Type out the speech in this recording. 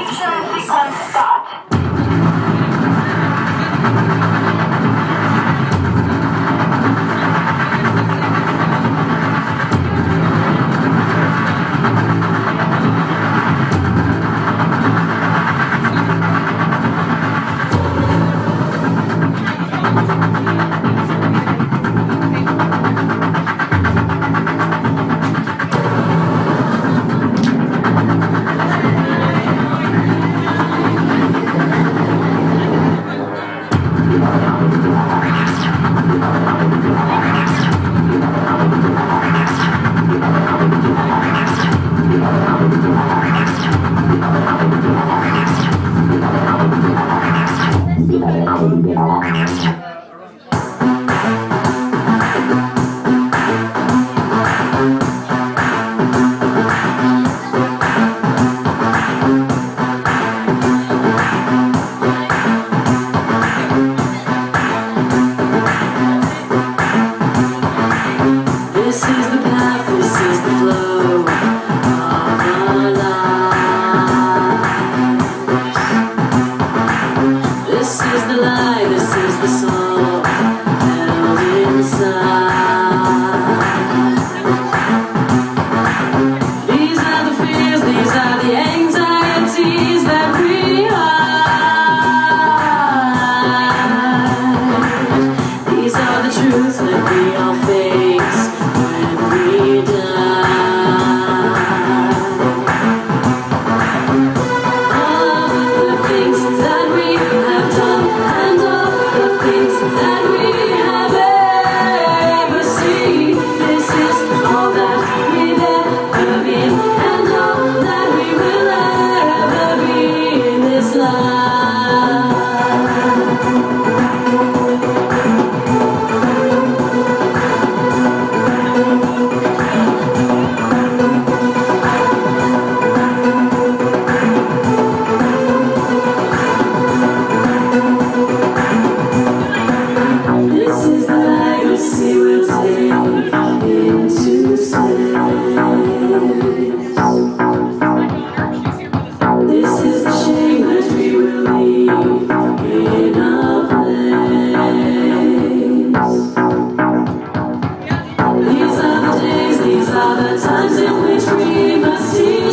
A picture becomes God. どうも。be out there. the times in which we must see.